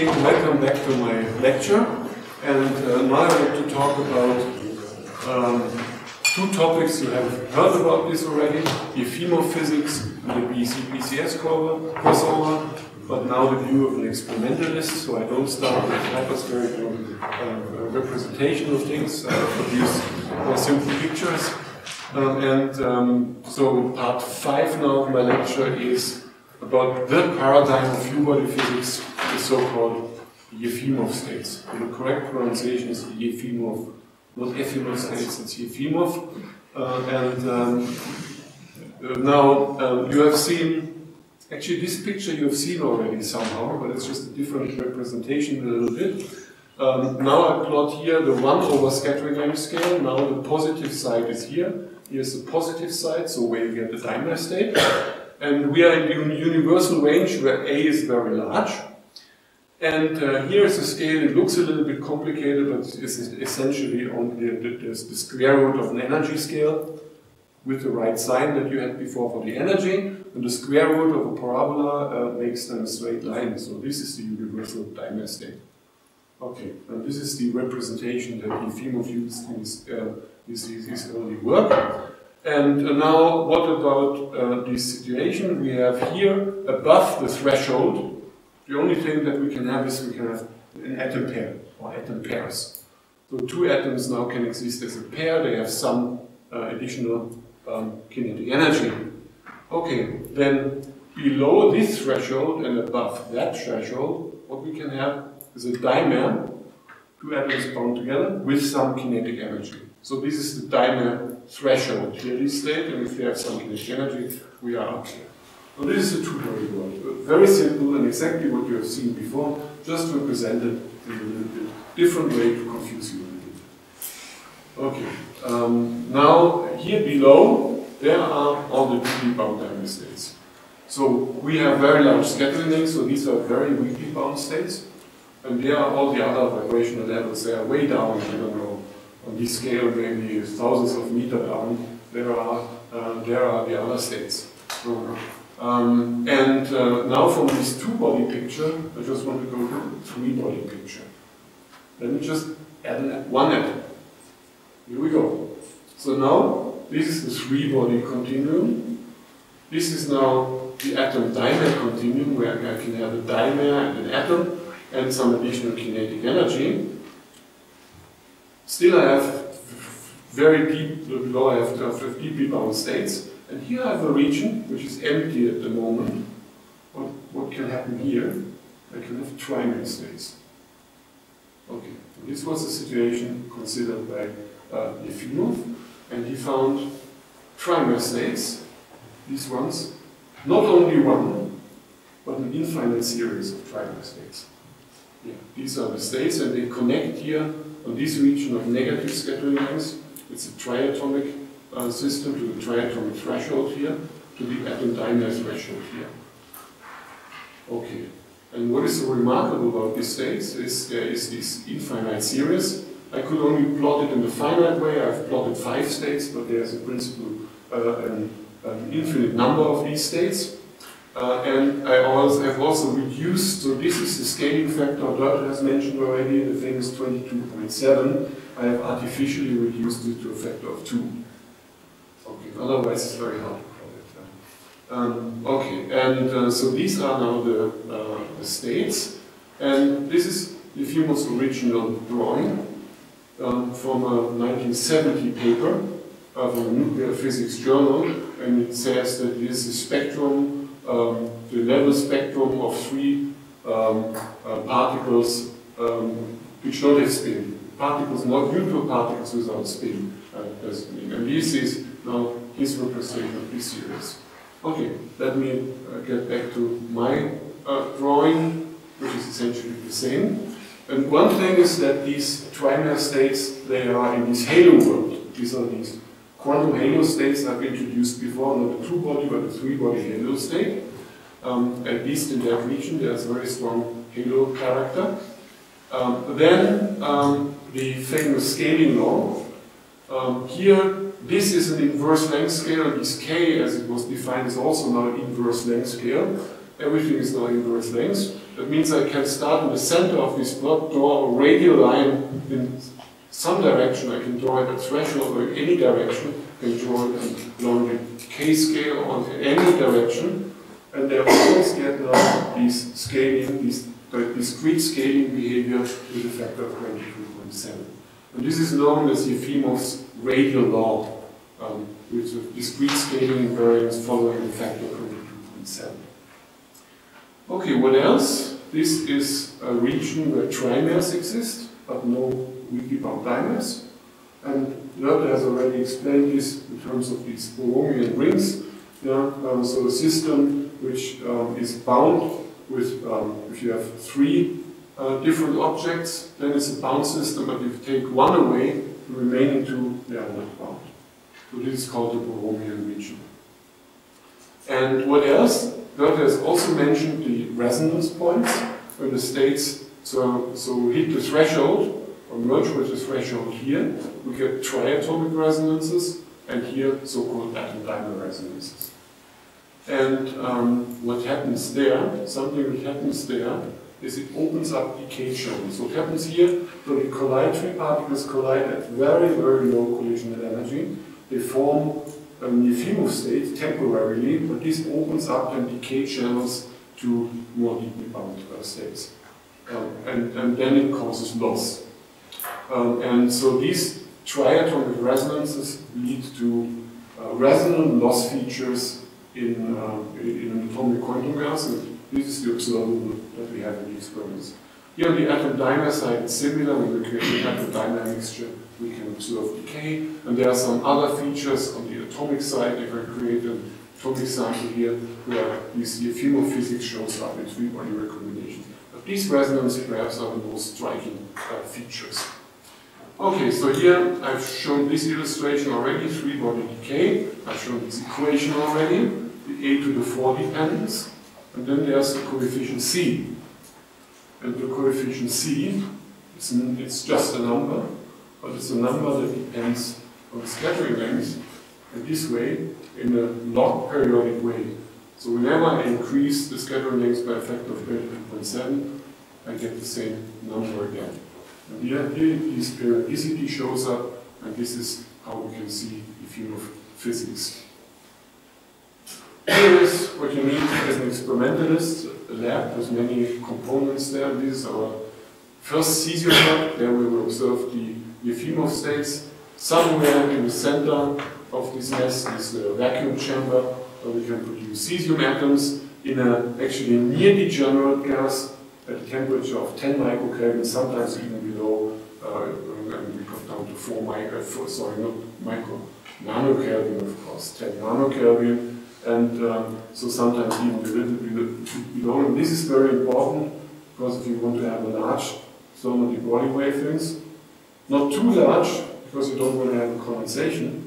Welcome back to my lecture. And uh, now I want to talk about um, two topics you have heard about this already, the Efimov physics and the BC, BCS crossover, but now the view of an experimentalist, so I don't start with hyperspherical uh, representation of things, I produce more simple pictures. Um, and um, so part five now of my lecture is about the paradigm of few-body physics, the so-called Yefimov states. the correct pronunciation is Yefimov, not Efimov states, it's Yefimov. Uh, and um, uh, now um, you have seen, actually this picture you have seen already somehow, but it's just a different representation a little bit. Um, now I plot here the 1 over scattering length scale. Now the positive side is here. Here's the positive side, so where you get the dimer state. And we are in the universal range where A is very large. And uh, here is a scale, it looks a little bit complicated, but it's essentially only the, the, the, square root of an energy scale with the right sign that you had before for the energy. And the square root of a parabola uh, makes them a straight line. So this is the universal dimer state. Okay, and this is the representation that Yefimov used in his, uh, his, his early work. And now, what about uh, this situation? We have here, above the threshold, the only thing that we can have is we can have an atom pair, or atom pairs. So two atoms now can exist as a pair, they have some uh, additional um, kinetic energy. Okay, then below this threshold and above that threshold, what we can have is a dimer, two atoms bound together, with some kinetic energy. So this is the dimer threshold clearly state, and if we have some kinetic energy, we are up here. So this is a two-body world. Very simple and exactly what you have seen before, just represented in a little bit different way to confuse you a little bit. Okay, um, now here below, there are all the 2D bound states. So we have very large scattering so these are very weakly bound states. And there are all the other vibrational levels, they are way down, I don't know, on this scale maybe thousands of meter down, there are, uh, there are the other states. Um, and uh, now from this two-body picture, I just want to go to the three-body picture. Let me just add one atom. Here we go. So now, this is the three-body continuum. This is now the atom-dimer continuum, where I can have a dimer and an atom, and some additional kinetic energy. Still I have very deep, below I have, I have deeply bound states. And here I have a region which is empty at the moment. What, what can happen here? I can have trimer states. Okay, this was the situation considered by uh, Yefimov, and he found trimer states, these ones, not only one, but an infinite series of trimer states. Yeah, these are the states, and they connect here on this region of negative scattering lengths, it's a triatomic uh, system to the triatomic threshold here, to the atom dimer threshold here. Okay, and what is remarkable about these states is there is this infinite series. I could only plot it in the finite way. I've plotted five states, but there's in principle uh, an, an infinite number of these states. Uh, and I also have also reduced, so this is the scaling factor Dörte has mentioned already, the famous 22.7. I have artificially reduced it to a factor of 2. Otherwise it's very hard to plot it. Um, okay, and uh, so these are now the, uh, the states. And this is Yefimov original drawing um, from a 1970 paper from a nuclear physics journal, and it says that this is spectrum um, the level spectrum of three um, uh, particles um, which don't have spin. Particles, not neutral particles without spin. Uh, and this is now his representation of this series. Okay, let me uh, get back to my uh, drawing, which is essentially the same. And one thing is that these trimer states, they are in this halo world. These are these quantum halo states I've introduced before, not a two-body but a three-body halo state. Um, at least in that region, there's a very strong halo character. Um, then um, the famous scaling law. Um, here, this is an inverse length scale. This k, as it was defined, is also now an inverse length scale. Everything is now inverse length. That means I can start in the center of this block, draw a radial line in some direction. I can draw it at threshold or in any direction. I can draw it along the k scale or in any direction. And I always get now these scaling, these discrete scaling behavior with a factor of 22.7. And this is known as Yefimov's radial law, um, with discrete scaling invariance following the factor 22.7. Okay, what else? This is a region where trimers exist, but no weakly bound dimers. And Lotte has already explained this in terms of these Borromean rings. Yeah, um, so a system which um, is bound with, um, if you have three uh, different objects, then it's a bound system, but if you take one away, the remaining two, they are not bound. So this is called the Borromean region. And what else? Lotte has also mentioned the resonance points, when the states so, so hit the threshold, or merge with the threshold here, we get triatomic resonances, and here so-called atom-dimer resonances. And um, what happens there, something that happens there, is it opens up decay channels. So what happens here, the collide three particles collide at very, very low collisional energy. They form a Yefimov state temporarily, but this opens up then decay channels to more deeply bound uh, states. Um, and, and then it causes loss. Um, and so these triatomic resonances lead to uh, resonant loss features in, uh, in atomic quantum gas, this is the observable that we have in these experiments. Here on the atom dimer side, it's similar. When we create an atom dimer mixture, we can observe decay. And there are some other features on the atomic side. If I create an atomic sample here, where this Yefimov physics shows up in three-body recombination. But these resonance pairs are the most striking uh, features. Okay, so here I've shown this illustration already, three-body decay. I've shown this equation already, the a to the 4 dependence. And then there's the coefficient c. And the coefficient c, it's, it's just a number, but it's a number that depends on the scattering length, and this way, in a log periodic way. So whenever I increase the scattering length by a factor of 22.7, I get the same number again. And here, here this periodicity shows up, and this is how we can see the field of physics. Here is what you need as an experimentalist, a lab with many components there. This is our first cesium lab. There we will observe the Yefimov states. Somewhere in the center of this nest is a vacuum chamber where we can produce cesium atoms in a actually near degenerate gas at a temperature of 10 microkelvin, sometimes even below, uh, and we got down to 4 micro, sorry, not micro, nanokelvin, of course, 10 nanokelvin and um, so sometimes even below. And this is very important because if you want to have a large thermal Broglie wavelengths, not too large because you don't want to have a condensation.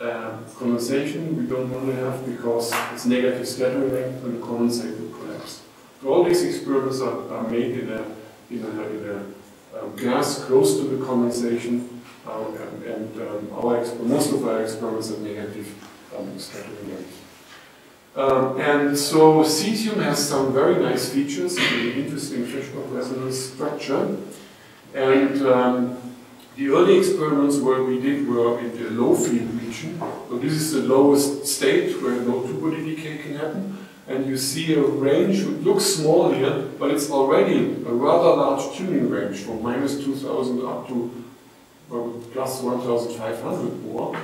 Uh, condensation we don't want to have because it's negative scattering length and the condensate will collapse. So all these experiments are, are made in a, in a, in a um, gas close to the condensation uh, and, and um, our most of our experiments are negative um, scattering length. Um, and so cesium has some very nice features, an interesting Feshbach resonance structure. And um, the early experiments where we did were in the low field region. So this is the lowest state where no two-body decay can happen. And you see a range, it looks small here, but it's already a rather large tuning range from minus 2000 up to well, plus 1500 more.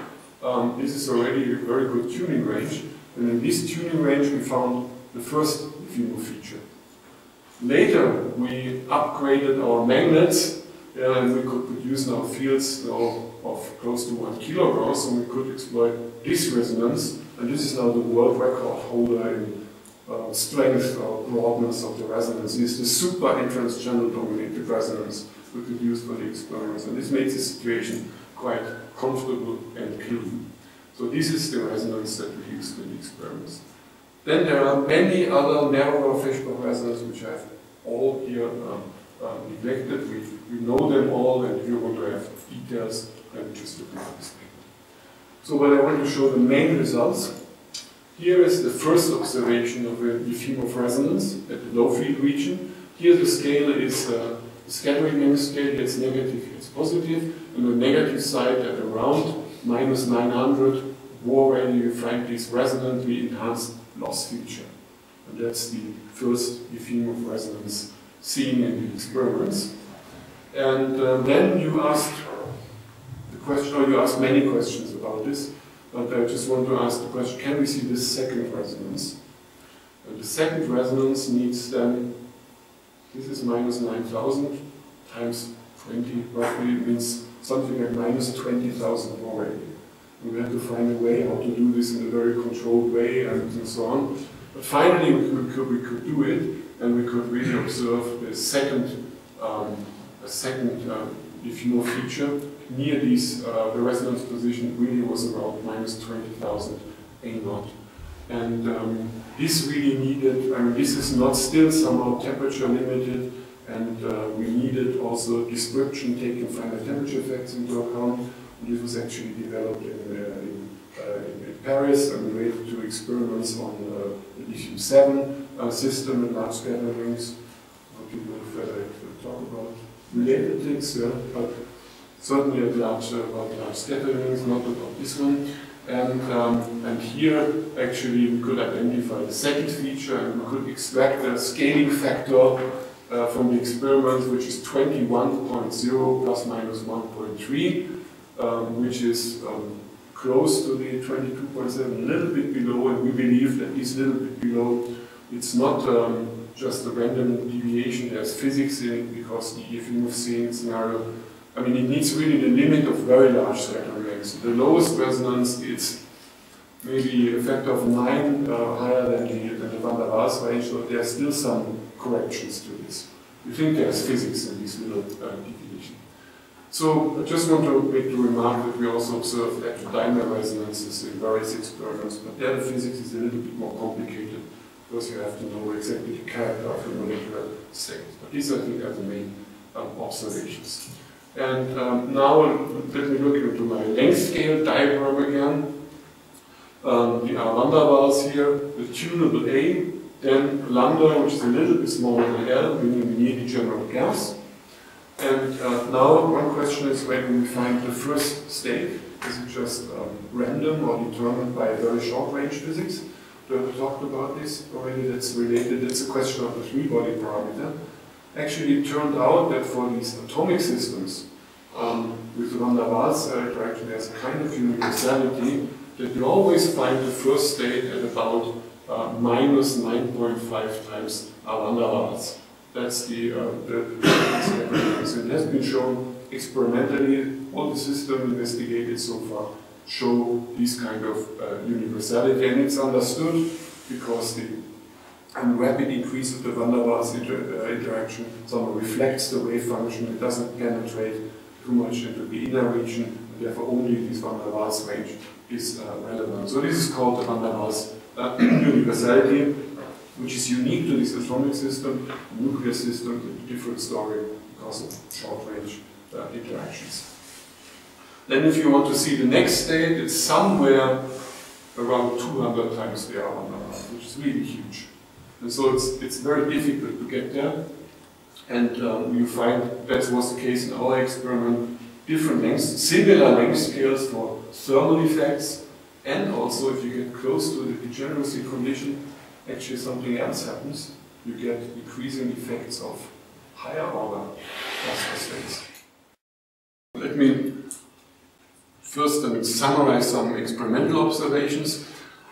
Um, this is already a very good tuning range. And in this tuning range, we found the first Yefimov feature. Later, we upgraded our magnets, uh, and we could produce now fields of close to one kilogauss, and we could exploit this resonance. And this is now the world record holder in uh, strength or broadness of the resonance. This is the super entrance channel dominated resonance we could use for the experiments. And this makes the situation quite comfortable and clean. So this is the resonance that we used in the experiments. Then there are many other narrower Feshbach resonances which I've all here um, um, neglected. We, we know them all and if you want to have details, then just look at this paper. So what I want to show the main results. Here is the first observation of a Efimov resonance at the low field region. Here the scale is uh, scattering length scale, it's negative, it's positive. On the negative side at around minus 900 you find this resonantly enhanced loss feature. And that's the first Efimov resonance seen in the experiments. And uh, then you asked the question, or you asked many questions about this, but I just want to ask the question, can we see this second resonance? And the second resonance needs then, this is minus 9,000 times 20 roughly, means something like minus 20,000 already. We had to find a way how to do this in a very controlled way and, and so on. But finally we could, we could do it and we could really observe the second, um, a second uh, feature near these, uh, the resonance position really was around minus 20,000 A naught. And um, this really needed, I mean, this is not still somehow temperature limited, and uh, we needed also description taking final temperature effects into account. This was actually developed in, uh, in, uh, in, Paris and related to experiments on the lithium-7 uh, system and large gatherings. People have talk about related things, yeah, but certainly at large, about large scatterings, not about this one. And, um, and here, actually, we could identify the second feature and we could extract a scaling factor uh, from the experiment, which is 21.0 plus minus 1.3, um, which is um, close to the 22.7, a little bit below, and we believe that this little bit below, it's not um, just a random deviation, there's physics in it, because the Efimov scenario, I mean, it needs really the limit of very large scattering. The lowest resonance, is maybe a factor of 9 uh, higher than the, than the Van der Waals range, so there's still some corrections to this. We think there's physics in this little uh. So I just want to make the remark that we also observe electrodimer resonances in various experiments, but there the physics is a little bit more complicated because you have to know exactly the character of the molecular state. But these, I think, are the main um, observations. And um, now let me look into my length scale diagram again. Um, the van der Waals here, the tunable A, then lambda, which is a little bit smaller than L, meaning we need the general gas. And uh, now one question is when we find the first state, is it just um, random or determined by very short range physics? We talked about this already, that's related, it's a question of the three body parameter. Actually, it turned out that for these atomic systems, um, with the van der Waals interaction, there's a kind of universality that you always find the first state at about uh, minus 9.5 times van der Waals. That's the, uh, the, so it has been shown experimentally, all the systems investigated so far show this kind of uh, universality, and it's understood because the and rapid increase of the van der Waals inter, uh, interaction somehow reflects the wave function, it doesn't penetrate too much into the inner region, and therefore only this van der Waals range is uh, relevant. So this is called the van der Waals uh, universality, which is unique to this atomic system. Nuclear system different story because of short-range uh, interactions. Then if you want to see the next state, it's somewhere around 200 times the R which is really huge. And so it's, it's very difficult to get there. And um, you find that was the case in our experiment, different lengths, similar length scales for thermal effects, and also if you get close to the degeneracy condition, actually something else happens. You get increasing effects of higher order cluster states. Let me first then summarize some experimental observations.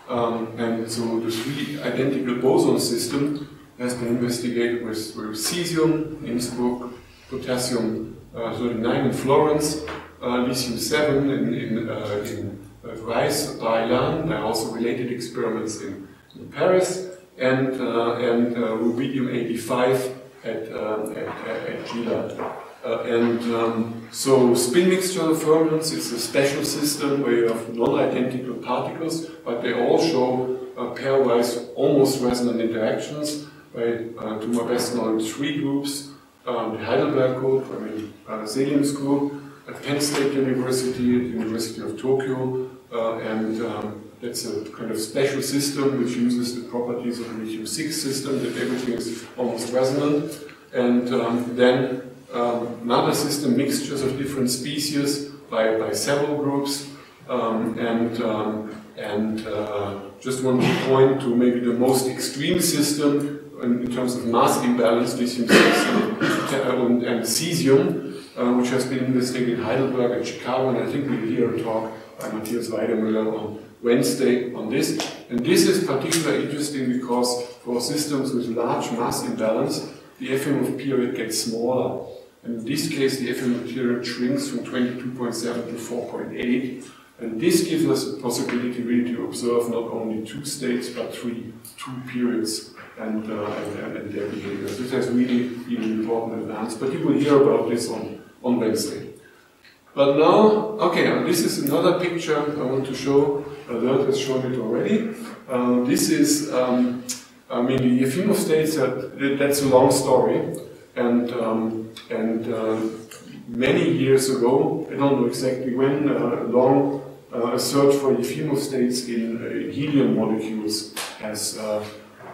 Um, and so the three identical boson system has been investigated with, with cesium, Innsbruck, potassium uh, 39 in Florence, uh, lithium 7 in, in, uh, in Rice, Thailand. There are also related experiments in, in Paris, and, uh, and uh, rubidium 85 at, uh, at, at JILA. Uh, and um, so spin mixture fermions is a special system where you have non-identical particles, but they all show uh, pairwise almost resonant interactions. By, uh, to my best knowledge, three groups, um, the Heidelberg group, I mean, group, at Penn State University, the University of Tokyo, and um, that's a kind of special system which uses the properties of a lithium-6 system, that everything is almost resonant. And um, then um, another system, mixtures of different species by, by several groups. Um, and um, and uh, just want to point to maybe the most extreme system in, in terms of mass imbalance, lithium-6 and, and, cesium, uh, which has been investigated in Heidelberg and Chicago, and I think we'll hear a talk by Matthias Weidemüller on Wednesday on this. And this is particularly interesting because for systems with large mass imbalance, the Efimov period gets smaller. And in this case, the Efimov period shrinks from 22.7 to 4.8. And this gives us a possibility really to observe not only two states, but three, two periods and, uh, and, and, their behavior. This has really been an important advance, but you will hear about this on, on Wednesday. But now, okay, this is another picture I want to show. Alert has shown it already. Um, this is, um, I mean, the Yefimov states that that's a long story, and um, and uh, many years ago, I don't know exactly when, uh, long uh, a search for Yefimov states in uh, helium molecules has, uh,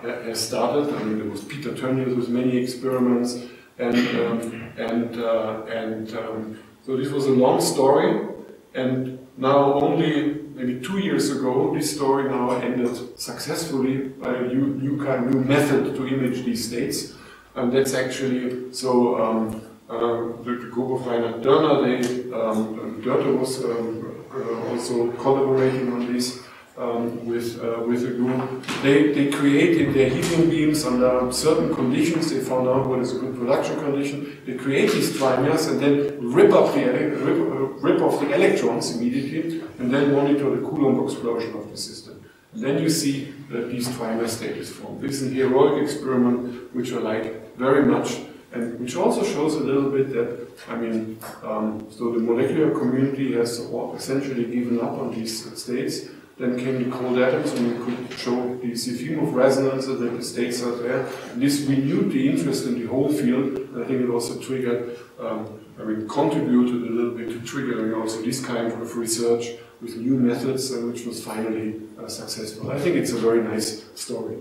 has started. I mean, there was Peter Toennies with many experiments, and, um, and, uh, and um, so this was a long story, and now only maybe two years ago, this story now ended successfully by a new, new, kind, new method to image these states. And that's actually, so um, uh, the, the, group of Reinhard Dörner, they, um, was um, uh, also collaborating on this um, with, uh, with a group. They, they created their helium beams under certain conditions. They found out what is a good production condition. They create these trimers and then rip, up the, rip, uh, rip off the electrons immediately and then monitor the Coulomb explosion of the system. And then you see that these trimer states form. This is a heroic experiment which I like very much and which also shows a little bit that, I mean, um, so the molecular community has essentially given up on these states. Then came the cold atoms, and we could show the Yefimov resonance that the states are there. And this renewed the interest in the whole field. I think it also triggered, um, I mean, contributed a little bit to triggering also this kind of research with new methods, uh, which was finally uh, successful. I think it's a very nice story.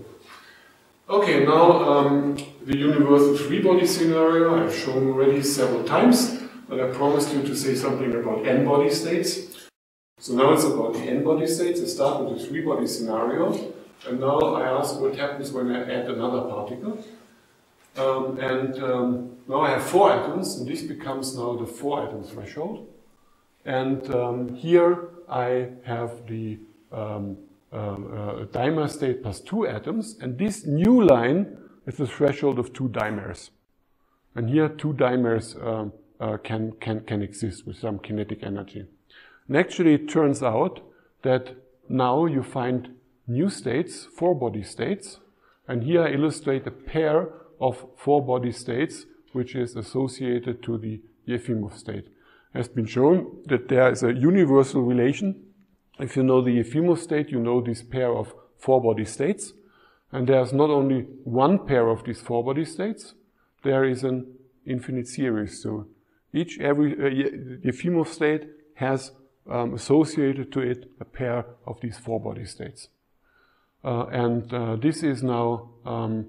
Okay, now um, the universal three-body scenario I've shown already several times, but I promised you to say something about n-body states. So now it's about the n-body states. I start with the three-body scenario, and now I ask what happens when I add another particle. Um, and um, now I have four atoms, and this becomes now the four-atom threshold. And um, here I have the um, um, uh, dimer state plus two atoms, and this new line is the threshold of two dimers. And here two dimers um, uh, can, can, can exist with some kinetic energy. And actually it turns out that now you find new states, four body states, and here I illustrate a pair of four body states which is associated to the Yefimov state. It has been shown that there is a universal relation if you know the Yefimov state, you know this pair of four-body states. And there's not only one pair of these four-body states, there is an infinite series. So each, every uh, Yefimov state has um, associated to it a pair of these four-body states. Uh, and uh, this is now um,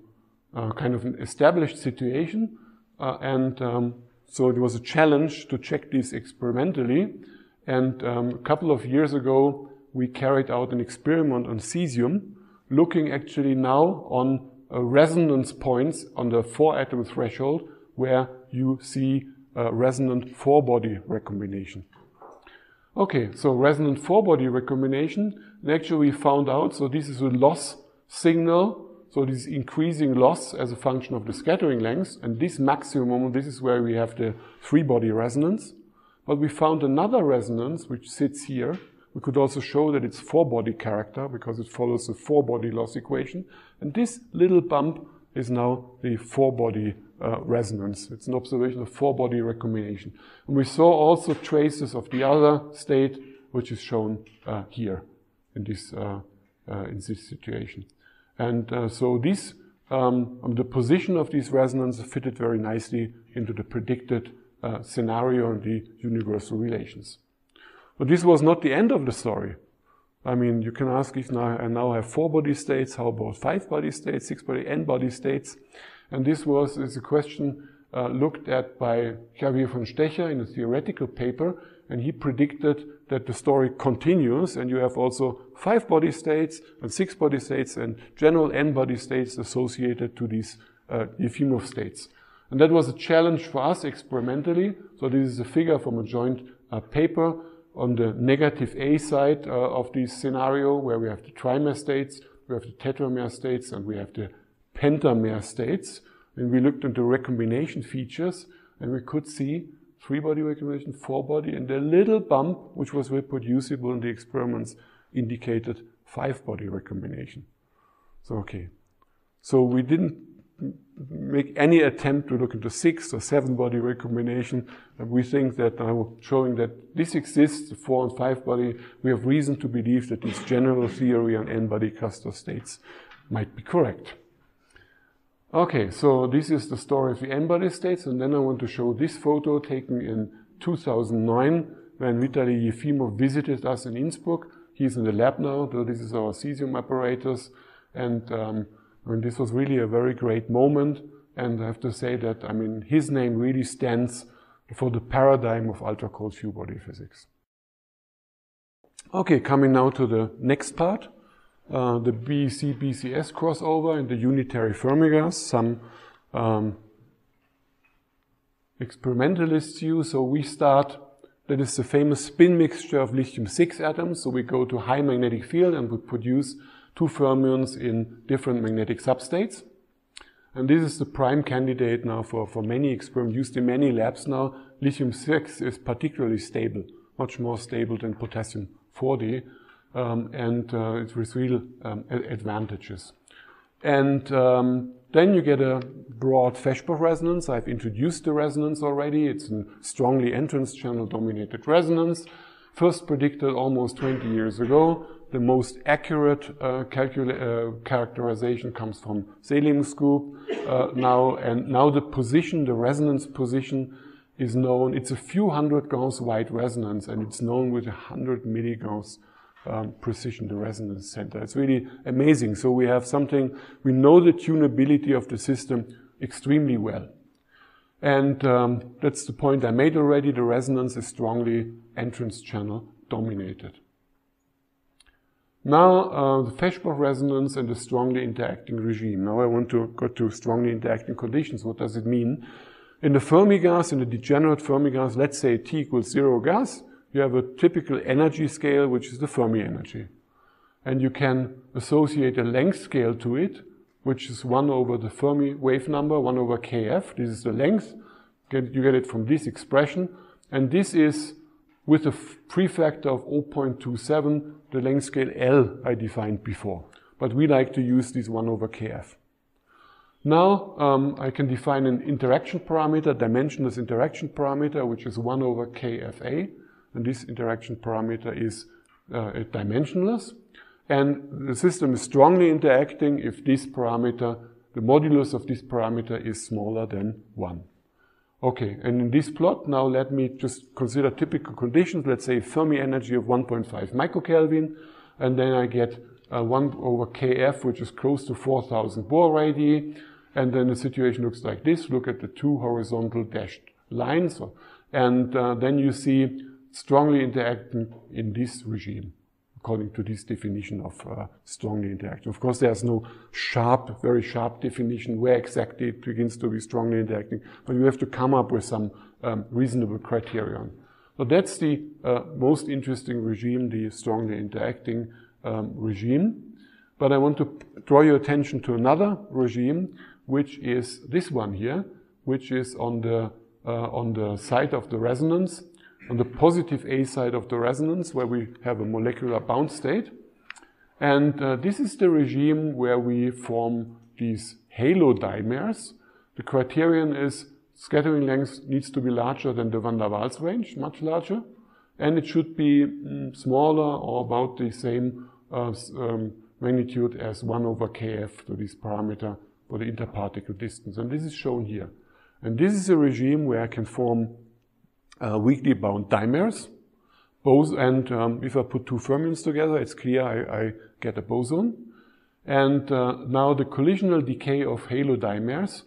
uh, kind of an established situation. Uh, and um, so it was a challenge to check this experimentally. And um, a couple of years ago, we carried out an experiment on cesium, looking actually now on uh, resonance points on the four atom threshold where you see uh, resonant four body recombination. Okay, so resonant four body recombination, and actually we found out, so this is a loss signal, so this is increasing loss as a function of the scattering length, and this maximum, this is where we have the three body resonance. But we found another resonance which sits here. We could also show that it's four-body character because it follows the four-body loss equation. And this little bump is now the four-body uh, resonance. It's an observation of four-body recombination. And we saw also traces of the other state, which is shown uh, here in this, uh, uh in this situation. And uh, so this, um, the position of these resonances fitted very nicely into the predicted scenario and the universal relations. But this was not the end of the story. I mean, you can ask if now I now have four body states, how about five body states, six body, n body states? And this was is a question uh, looked at by Javier von Stecher in a theoretical paper, and he predicted that the story continues, and you have also five body states and six body states and general n body states associated to these uh, Yefimov states. And that was a challenge for us experimentally. So this is a figure from a joint uh, paper on the negative A side uh, of this scenario where we have the trimer states, we have the tetramer states, and we have the pentamer states. And we looked into recombination features and we could see three body recombination, four body, and the little bump, which was reproducible in the experiments, indicated five body recombination. So, okay. So we didn't make any attempt to look into six or seven body recombination. And we think that now showing that this exists, the four and five body, we have reason to believe that this general theory on n body cluster states might be correct. Okay, so this is the story of the n body states, and then I want to show this photo taken in 2009 when Vitaly Yefimov visited us in Innsbruck. He's in the lab now, so this is our cesium apparatus, and um, I mean, this was really a very great moment. And I have to say that, I mean, his name really stands for the paradigm of ultra cold few body physics. Okay, coming now to the next part, uh, the BEC BCS crossover in the unitary Fermi gas. Some um, experimentalists use. So we start, that is the famous spin mixture of lithium 6 atoms. So we go to high magnetic field and we produce two fermions in different magnetic substates. And this is the prime candidate now for, for many experiments used in many labs now. Lithium-6 is particularly stable, much more stable than potassium-40, um, and uh, it with real um, advantages. And um, then you get a broad Feshbach resonance. I've introduced the resonance already. It's a strongly entrance channel dominated resonance. First predicted almost 20 years ago the most accurate uh, uh, characterization comes from Selim's group uh, now, and now the position, the resonance position, is known. It's a few hundred Gauss wide resonance, and it's known with a hundred milligauss um, precision, the resonance center. It's really amazing. So we have something, we know the tunability of the system extremely well. And um, that's the point I made already. The resonance is strongly entrance channel dominated. Now, uh, the Feshbach resonance and the strongly interacting regime. Now I want to go to strongly interacting conditions. What does it mean? In the Fermi gas, in the degenerate Fermi gas, let's say T equals zero gas, you have a typical energy scale, which is the Fermi energy. And you can associate a length scale to it, which is 1 over the Fermi wave number, 1 over kf. This is the length. You get it from this expression. And this is with a prefactor of 0.27, the length scale L I defined before. But we like to use this 1 over kf. Now um, I can define an interaction parameter, dimensionless interaction parameter, which is 1 over kfa. And this interaction parameter is uh, dimensionless. And the system is strongly interacting if this parameter, the modulus of this parameter is smaller than 1. Okay, and in this plot, now let me just consider typical conditions. Let's say Fermi energy of 1.5 microkelvin, and then I get uh, 1 over kf, which is close to 4,000 Bohr radii. And then the situation looks like this. Look at the two horizontal dashed lines. And uh, then you see strongly interacting in this regime according to this definition of uh, strongly interacting. Of course, there's no sharp, very sharp definition where exactly it begins to be strongly interacting, but you have to come up with some um, reasonable criterion. So that's the uh, most interesting regime, the strongly interacting um, regime. But I want to draw your attention to another regime, which is this one here, which is on the uh, on the side of the resonance on the positive A side of the resonance where we have a molecular bound state. And uh, this is the regime where we form these halo dimers. The criterion is scattering length needs to be larger than the van der Waals range, much larger, and it should be mm, smaller or about the same uh, um, magnitude as 1 over kf to this parameter for the interparticle distance. And this is shown here. And this is a regime where I can form uh, weakly bound dimers. both, and um, if I put two fermions together, it's clear I, I get a boson. And uh, now the collisional decay of halo dimers,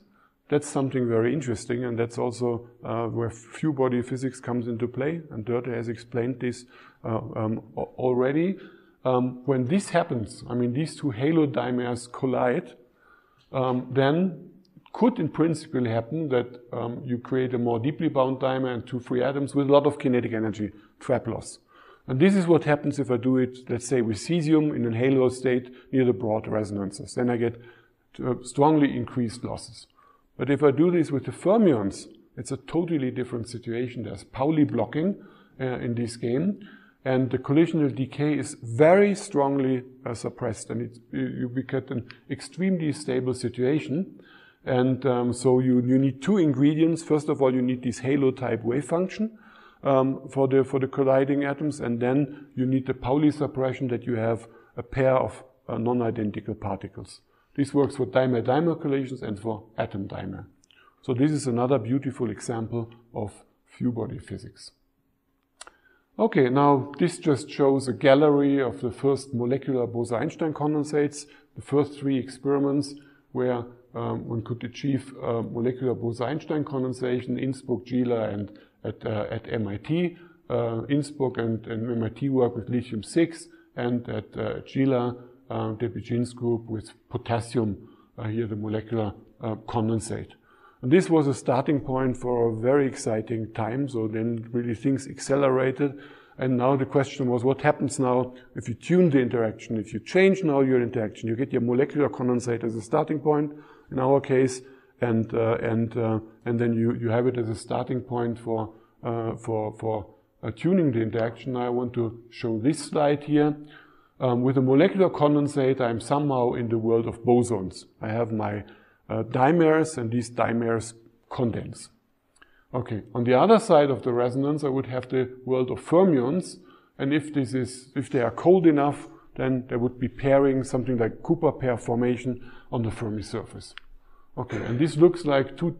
that's something very interesting, and that's also uh, where few body physics comes into play, and Dörte has explained this uh, um, already. Um, when this happens, I mean, these two halo dimers collide, um, then could in principle happen that um, you create a more deeply bound dimer and two free atoms with a lot of kinetic energy trap loss. And this is what happens if I do it, let's say, with cesium in a halo state near the broad resonances. Then I get uh, strongly increased losses. But if I do this with the fermions, it's a totally different situation. There's Pauli blocking uh, in this game, and the collisional decay is very strongly uh, suppressed, and it, you, you get an extremely stable situation. And um, so you, you need two ingredients. First of all, you need this halo type wave function um, for, the, for the colliding atoms, and then you need the Pauli suppression that you have a pair of uh, non-identical particles. This works for dimer-dimer collisions and for atom-dimer. So this is another beautiful example of few body physics. Okay, now this just shows a gallery of the first molecular Bose-Einstein condensates, the first three experiments where um, one could achieve uh, molecular Bose-Einstein condensation, Innsbruck, JILA, and at, uh, at MIT. Uh, Innsbruck and, and, MIT work with lithium-6, and at uh, JILA, uh, Debbie Jin's group with potassium, uh, here the molecular uh, condensate. And this was a starting point for a very exciting time. So then really things accelerated. And now the question was, what happens now if you tune the interaction? If you change now your interaction, you get your molecular condensate as a starting point in our case, and uh, and uh, and then you you have it as a starting point for uh, for for tuning the interaction. I want to show this slide here. Um, with a molecular condensate, I'm somehow in the world of bosons. I have my dimers, and these dimers condense. Okay, on the other side of the resonance, I would have the world of fermions, and if this is, if they are cold enough, then there would be pairing, something like Cooper pair formation on the Fermi surface. Okay, and this looks like two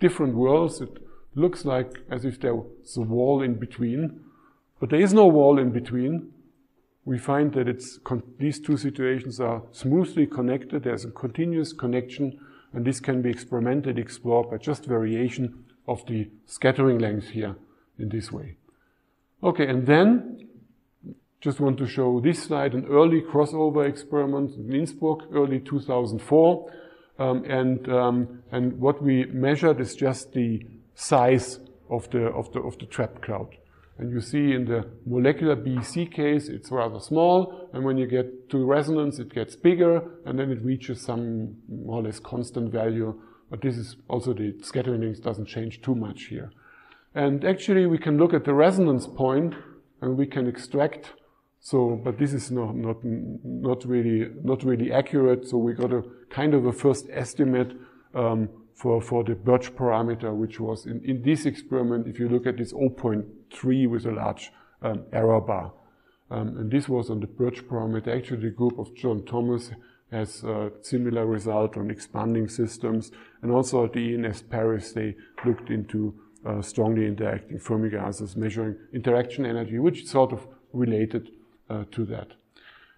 different worlds. It looks like as if there was a wall in between, but there is no wall in between we find that it's these two situations are smoothly connected. There's a continuous connection, and this can be experimented, explored by just variation of the scattering length here in this way. Okay, and then just want to show this slide, an early crossover experiment in Innsbruck, early 2004. Um, and, um, and what we measured is just the size of the, of the, of the trapped cloud. And you see in the molecular BC case, it's rather small. And when you get to resonance, it gets bigger. And then it reaches some more or less constant value. But this is also the scattering doesn't change too much here. And actually, we can look at the resonance point and we can extract. So, but this is not, not, not really, not really accurate. So we got a kind of a first estimate, um, for, for the Bertsch parameter, which was in, in this experiment, if you look at this 0.3 with a large um, error bar. Um, and this was on the Bertsch parameter. Actually, the group of John Thomas has a similar result on expanding systems. And also at the ENS Paris, they looked into uh, strongly interacting Fermi gases, measuring interaction energy, which is sort of related to that.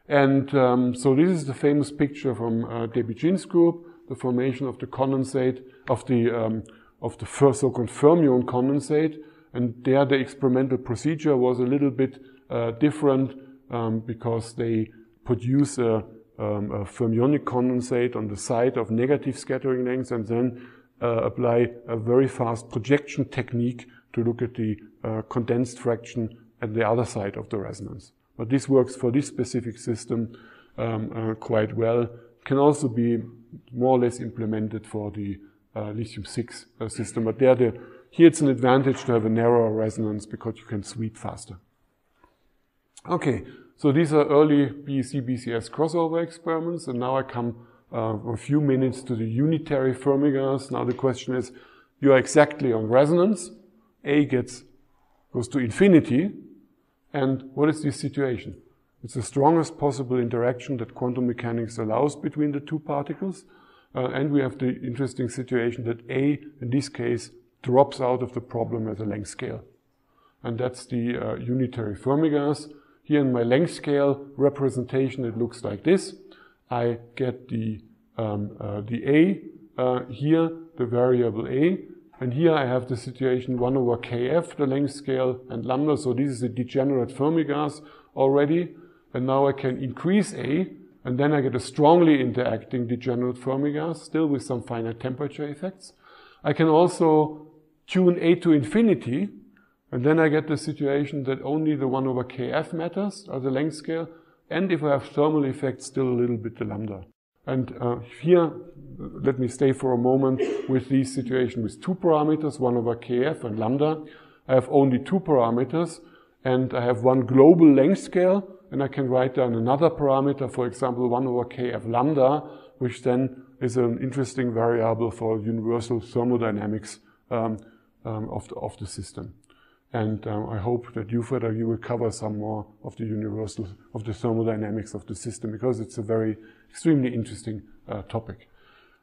And um, so this is the famous picture from uh, Debbie Jin's group, the formation of the condensate of the um, of the first so-called fermion condensate, and there the experimental procedure was a little bit uh, different um, because they produce a, um, a, fermionic condensate on the side of negative scattering lengths and then uh, apply a very fast projection technique to look at the uh, condensed fraction at the other side of the resonance. But this works for this specific system um, uh, quite well. Can also be more or less implemented for the uh, lithium-6 uh, system. But there, the, here it's an advantage to have a narrower resonance because you can sweep faster. Okay, so these are early BEC-BCS crossover experiments, and now I come uh, a few minutes to the unitary Fermi gas. Now the question is, you are exactly on resonance. A gets goes to infinity, and what is this situation? It's the strongest possible interaction that quantum mechanics allows between the two particles. Uh, and we have the interesting situation that A, in this case, drops out of the problem as a length scale. and that's the uh, unitary Fermi gas. Here in my length scale representation, it looks like this. I get the, um, uh, the A uh, here, the variable A, and here I have the situation 1 over kf, the length scale, and lambda. So this is a degenerate Fermi gas already. And now I can increase A, and then I get a strongly interacting degenerate Fermi gas, still with some finite temperature effects. I can also tune A to infinity, and then I get the situation that only the 1 over kf matters, or the length scale, and if I have thermal effects, still a little bit the lambda. And uh, here, let me stay for a moment with this situation with two parameters, 1 over kf and lambda. I have only two parameters, and I have one global length scale, and I can write down another parameter, for example, 1 over kf lambda, which then is an interesting variable for universal thermodynamics um, um, of, the, of the system. And um, I hope that you, further you will cover some more of the universal, of the thermodynamics of the system, because it's a very extremely interesting uh, topic.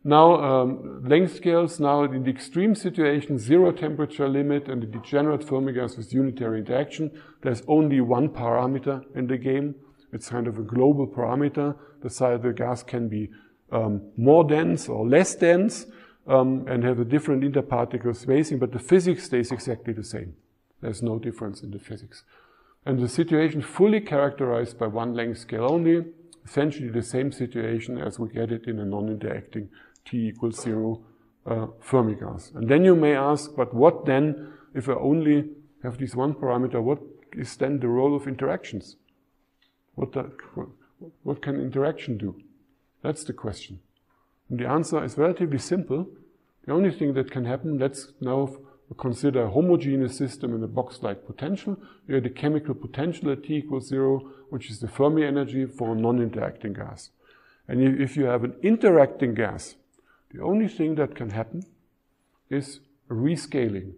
Now, um, length scales, now in the extreme situation, zero temperature limit and the degenerate Fermi gas with unitary interaction, there's only one parameter in the game. It's kind of a global parameter. The size of the gas can be um, more dense or less dense um, and have a different interparticle spacing, but the physics stays exactly the same. There's no difference in the physics. And the situation fully characterized by one length scale only, essentially the same situation as we get it in a non-interacting T equals zero uh, Fermi gas. And then you may ask, but what then, if I only have this one parameter, what is then the role of interactions? What, the, what, can interaction do? That's the question. And the answer is relatively simple. The only thing that can happen, let's now consider a homogeneous system in a box-like potential. Have the chemical potential at T equals zero, which is the Fermi energy for a non-interacting gas. And if you have an interacting gas, the only thing that can happen is rescaling.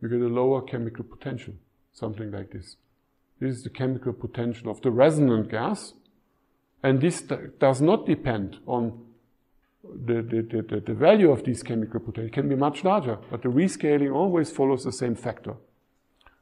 You get a lower chemical potential, something like this. This is the chemical potential of the resonant gas. And this does not depend on the, the, the, the value of these chemical potential. Can be much larger, but the rescaling always follows the same factor.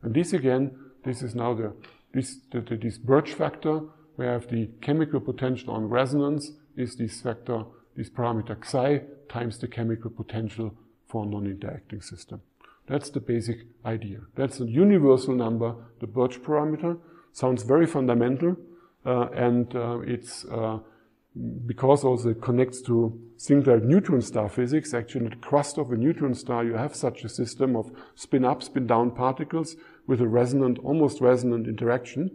And this again, this is now the, this, the, this Bertsch factor. We have the chemical potential on resonance is this factor this parameter psi times the chemical potential for a non-interacting system. That's the basic idea. That's a universal number, the Bertsch parameter. Sounds very fundamental, uh, and uh, it's uh, because also it connects to things like neutron star physics. Actually, in the crust of a neutron star, you have such a system of spin-up, spin-down particles with a resonant, almost resonant interaction.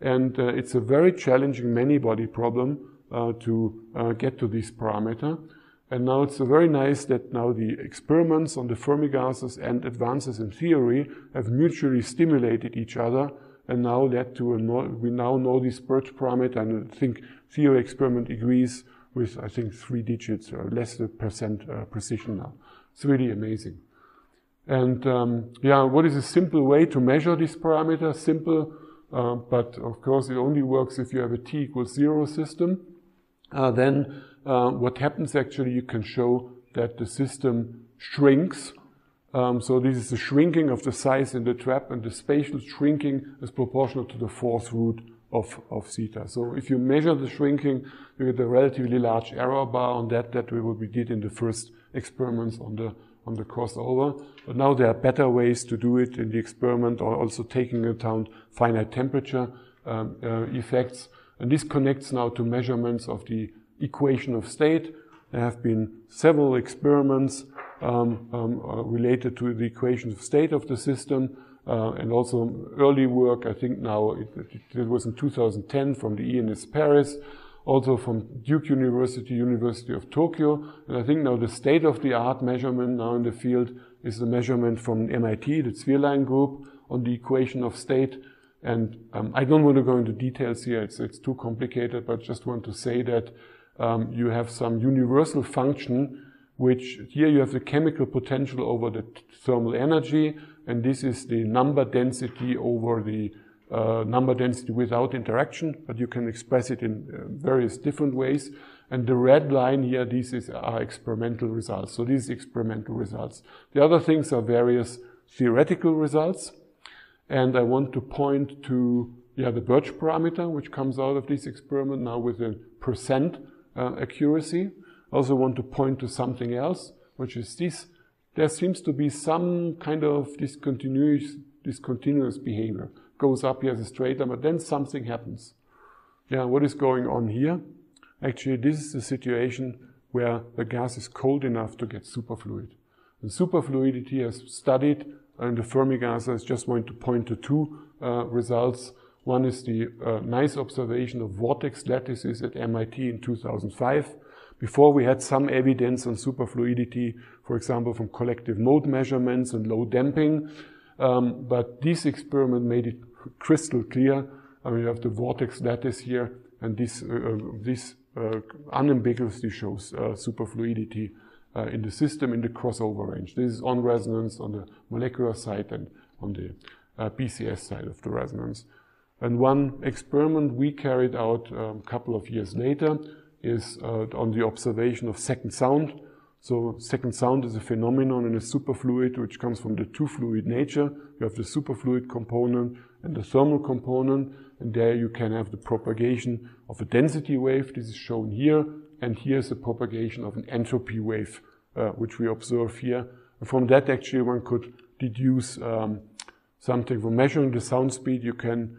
And uh, it's a very challenging many-body problem uh, to uh, get to this parameter. And now it's very nice that now the experiments on the Fermi gases and advances in theory have mutually stimulated each other and now led to a, we now know this Bertsch parameter and I think theory experiment agrees with, I think, three digits or less than percent uh, precision now. It's really amazing. And um, yeah, what is a simple way to measure this parameter? Simple, uh, but of course it only works if you have a t equals zero system uh, then uh, what happens actually, you can show that the system shrinks. Um, so this is the shrinking of the size in the trap, and the spatial shrinking is proportional to the fourth root of, of theta. So if you measure the shrinking, you get a relatively large error bar on that. That we what did in the first experiments on the on the crossover. But now there are better ways to do it in the experiment, or also taking into account finite temperature um, uh, effects. And this connects now to measurements of the equation of state. There have been several experiments um, um, uh, related to the equation of state of the system, uh, and also early work, I think now, it, it, was in 2010 from the ENS Paris, also from Duke University, University of Tokyo, and I think now the state-of-the-art measurement now in the field is the measurement from MIT, the Zwierlein group, on the equation of state, and um, I don't want to go into details here, it's, it's too complicated, but just want to say that um, you have some universal function, which here you have the chemical potential over the thermal energy, and this is the number density over the uh, number density without interaction, but you can express it in uh, various different ways. And the red line here, these is, are experimental results. So these are experimental results. The other things are various theoretical results. And I want to point to yeah, the Bertsch parameter, which comes out of this experiment now with a percent uh, accuracy. Also want to point to something else, which is this. There seems to be some kind of discontinuous, discontinuous behavior. Goes up here as a straight line, but then something happens. Yeah, what is going on here? Actually, this is the situation where the gas is cold enough to get superfluid. And superfluidity is studied and the Fermi gas. I just want to point to two uh, results. One is the uh, nice observation of vortex lattices at MIT in 2005. Before we had some evidence on superfluidity, for example, from collective mode measurements and low damping. Um, but this experiment made it crystal clear. I mean, you have the vortex lattice here, and this, uh, uh this uh, unambiguously shows uh, superfluidity uh, in the system in the crossover range. This is on resonance on the molecular side and on the BCS side of the resonance. And one experiment we carried out a um, couple of years later is uh, on the observation of second sound. So second sound is a phenomenon in a superfluid which comes from the two fluid nature. You have the superfluid component and the thermal component, and there you can have the propagation of a density wave. This is shown here, and here's the propagation of an entropy wave, uh, which we observe here. And from that, actually, one could deduce um, something. For measuring the sound speed, you can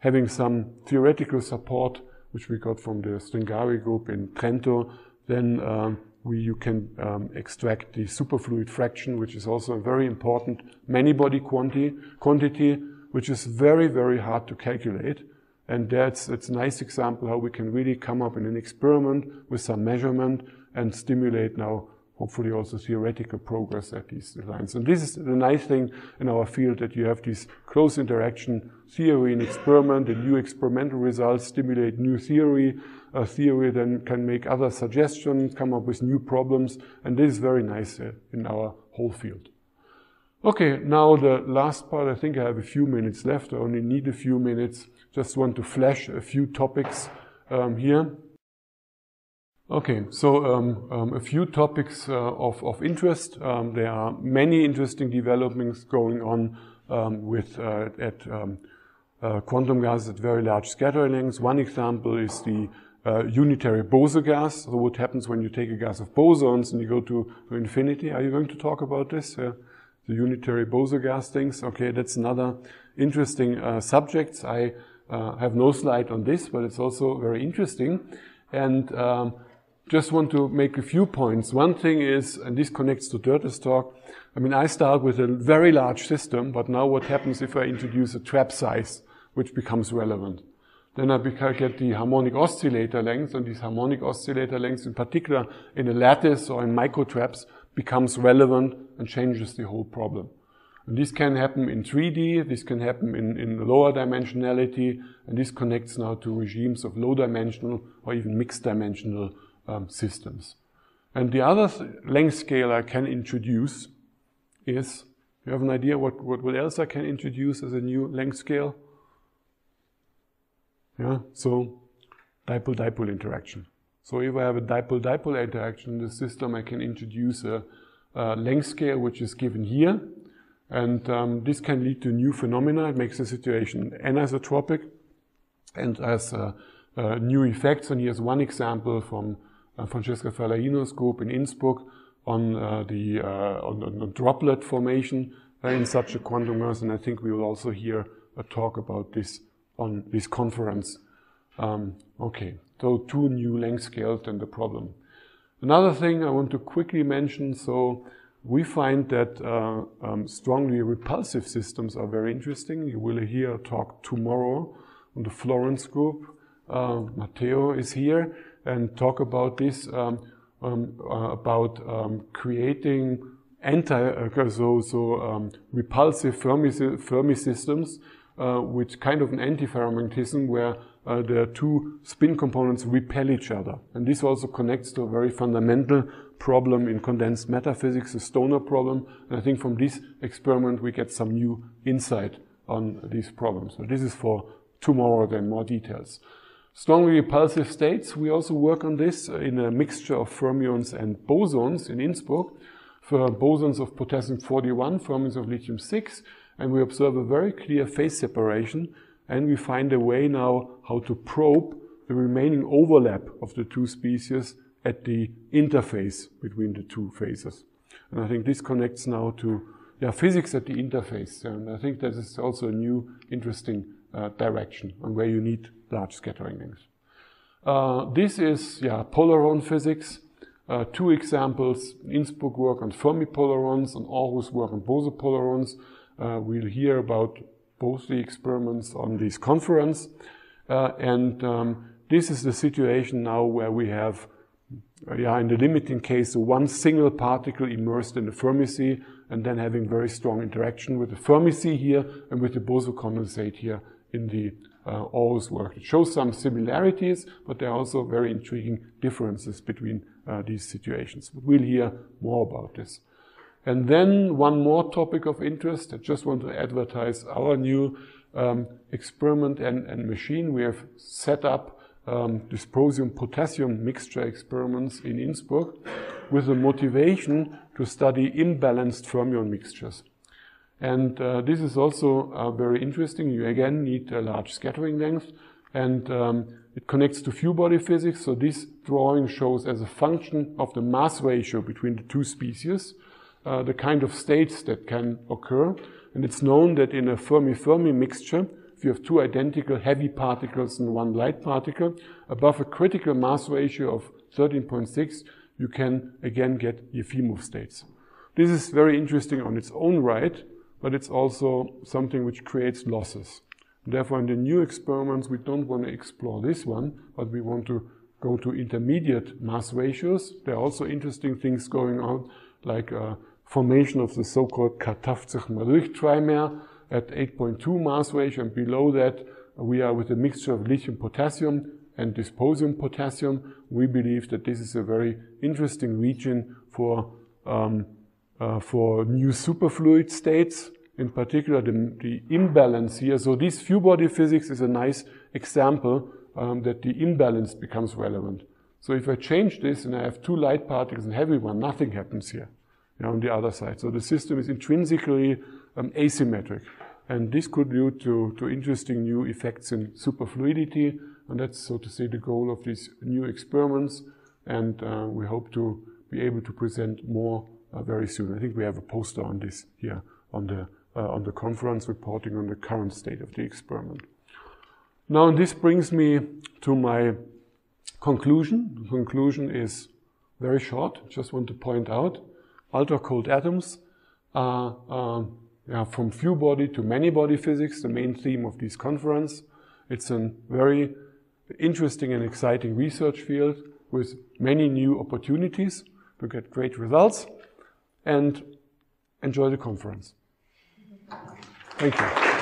having some theoretical support, which we got from the Stringari group in Trento, then um, we, you can um, extract the superfluid fraction, which is also a very important many-body quantity, quantity, which is very, very hard to calculate. And that's it's a nice example how we can really come up in an experiment with some measurement and stimulate now hopefully also theoretical progress at these lines. And this is the nice thing in our field that you have this close interaction theory and experiment, and new experimental results stimulate new theory. A theory then can make other suggestions, come up with new problems, and this is very nice uh, in our whole field. Okay, now the last part, I think I have a few minutes left. I only need a few minutes. Just want to flash a few topics um, here. Okay, so um, um, a few topics uh, of, of interest. Um, there are many interesting developments going on um, with uh, at um, uh, quantum gases at very large scattering lengths. One example is the uh, unitary Bose gas. So what happens when you take a gas of bosons and you go to, infinity? Are you going to talk about this? the unitary Bose gas things. Okay, that's another interesting uh, subject. I uh, have no slide on this, but it's also very interesting. And um, just want to make a few points. One thing is, and this connects to Dörte's talk, I mean, I start with a very large system, but now what happens if I introduce a trap size, which becomes relevant? Then I get the harmonic oscillator length, and these harmonic oscillator lengths, in particular in a lattice or in microtraps, becomes relevant and changes the whole problem. And this can happen in 3D, this can happen in, in lower dimensionality, and this connects now to regimes of low dimensional or even mixed dimensional um, systems. And the other length scale I can introduce is, you have an idea what, what, what else I can introduce as a new length scale? Yeah, so dipole-dipole interaction. So if I have a dipole-dipole interaction in the system, I can introduce a, a length scale which is given here. And um, this can lead to new phenomena. It makes the situation anisotropic and has uh, uh, new effects. And here's one example from Francesca Ferlaino's group in Innsbruck on uh, the uh, on, on, droplet formation in such a quantum gas, and I think we will also hear a talk about this on this conference. Um, okay, so two new length scales and the problem. Another thing I want to quickly mention, so we find that uh, um, strongly repulsive systems are very interesting. You will hear a talk tomorrow on the Florence group. Uh, Matteo is here and talk about this um, um, uh, about um, creating anti uh, so so um, repulsive Fermi, Fermi systems uh, with kind of an antiferromagnetism where uh, the two spin components repel each other. And this also connects to a very fundamental problem in condensed matter physics, the Stoner problem. And I think from this experiment we get some new insight on these problems. So this is for tomorrow then more details. Strongly repulsive states, we also work on this in a mixture of fermions and bosons in Innsbruck. for bosons of potassium-41, fermions of lithium-6, and we observe a very clear phase separation, and we find a way now how to probe the remaining overlap of the two species at the interface between the two phases. And I think this connects now to yeah, physics at the interface. And I think that is also a new interesting uh, direction on where you need large scattering lengths. Uh, this is yeah, polaron physics. Uh, two examples, Innsbruck work on Fermi polarons and Aarhus work on Bose-polarons. Uh, we'll hear about both the experiments on this conference. Uh, and um, this is the situation now where we have uh, yeah, in the limiting case, one single particle immersed in the Fermi sea and then having very strong interaction with the Fermi sea here and with the boson condensate here in the uh, work. It shows some similarities, but there are also very intriguing differences between uh, these situations. But we'll hear more about this. And then one more topic of interest. I just want to advertise our new um, experiment and, and machine. We have set up um, dysprosium potassium mixture experiments in Innsbruck with the motivation to study imbalanced fermion mixtures. And uh, this is also uh, very interesting. You again need a large scattering length and um, it connects to few body physics. So this drawing shows as a function of the mass ratio between the two species, uh, the kind of states that can occur. And it's known that in a Fermi-Fermi mixture, if you have two identical heavy particles and one light particle, above a critical mass ratio of 13.6, you can again get Efimov states. This is very interesting on its own right, but it's also something which creates losses. Therefore, in the new experiments, we don't want to explore this one, but we want to go to intermediate mass ratios. There are also interesting things going on, like uh, formation of the so-called Kartavtsev-Malykh trimer, at 8.2 mass ratio, and below that, we are with a mixture of lithium potassium and dysprosium potassium. We believe that this is a very interesting region for, um, uh, for new superfluid states, in particular the, the, imbalance here. So this few body physics is a nice example um, that the imbalance becomes relevant. So if I change this and I have two light particles and heavy one, nothing happens here you know, on the other side. So the system is intrinsically um, asymmetric. And this could lead to, to interesting new effects in superfluidity. And that's, so to say, the goal of these new experiments. And uh, we hope to be able to present more very soon. I think we have a poster on this here on the, uh, on the conference reporting on the current state of the experiment. Now, this brings me to my conclusion. The conclusion is very short. Just want to point out ultra cold atoms are um, yeah, from few body to many body physics, the main theme of this conference. It's a very interesting and exciting research field with many new opportunities to get great results and enjoy the conference. Thank you.